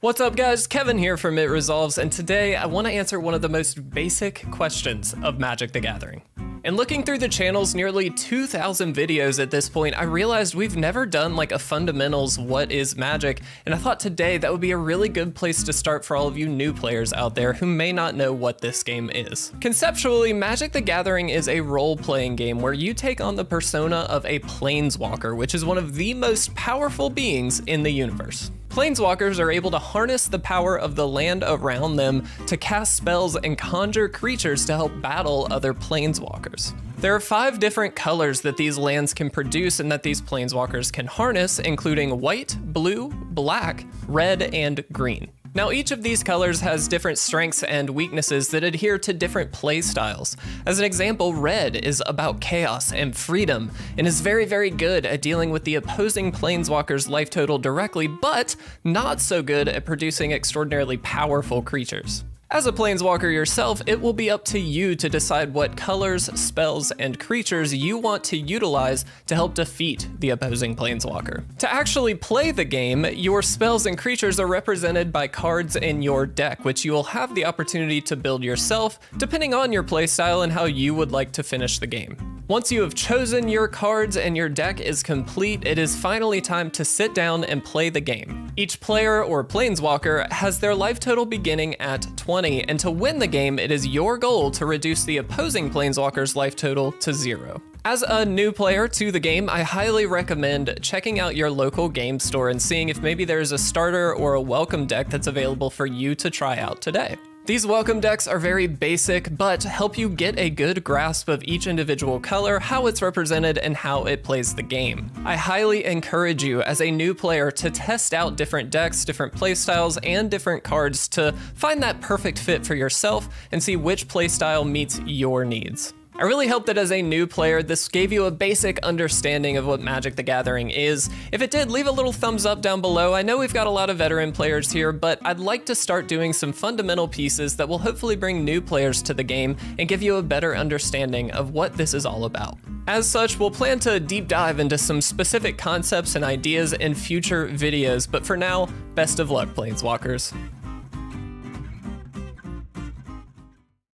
What's up guys, Kevin here from It Resolves, and today I want to answer one of the most basic questions of Magic the Gathering. And looking through the channel's nearly 2,000 videos at this point, I realized we've never done like a fundamentals what is Magic, and I thought today that would be a really good place to start for all of you new players out there who may not know what this game is. Conceptually, Magic the Gathering is a role-playing game where you take on the persona of a Planeswalker, which is one of the most powerful beings in the universe. Planeswalkers are able to harness the power of the land around them to cast spells and conjure creatures to help battle other planeswalkers. There are five different colors that these lands can produce and that these planeswalkers can harness, including white, blue, black, red, and green. Now each of these colors has different strengths and weaknesses that adhere to different playstyles. As an example, red is about chaos and freedom, and is very very good at dealing with the opposing planeswalker's life total directly, but not so good at producing extraordinarily powerful creatures. As a Planeswalker yourself, it will be up to you to decide what colors, spells, and creatures you want to utilize to help defeat the opposing Planeswalker. To actually play the game, your spells and creatures are represented by cards in your deck, which you will have the opportunity to build yourself, depending on your playstyle and how you would like to finish the game. Once you have chosen your cards and your deck is complete, it is finally time to sit down and play the game. Each player or planeswalker has their life total beginning at 20, and to win the game, it is your goal to reduce the opposing planeswalker's life total to zero. As a new player to the game, I highly recommend checking out your local game store and seeing if maybe there's a starter or a welcome deck that's available for you to try out today. These welcome decks are very basic, but help you get a good grasp of each individual color, how it's represented, and how it plays the game. I highly encourage you as a new player to test out different decks, different playstyles, and different cards to find that perfect fit for yourself and see which playstyle meets your needs. I really hope that as a new player, this gave you a basic understanding of what Magic the Gathering is. If it did, leave a little thumbs up down below. I know we've got a lot of veteran players here, but I'd like to start doing some fundamental pieces that will hopefully bring new players to the game and give you a better understanding of what this is all about. As such, we'll plan to deep dive into some specific concepts and ideas in future videos, but for now, best of luck, Planeswalkers.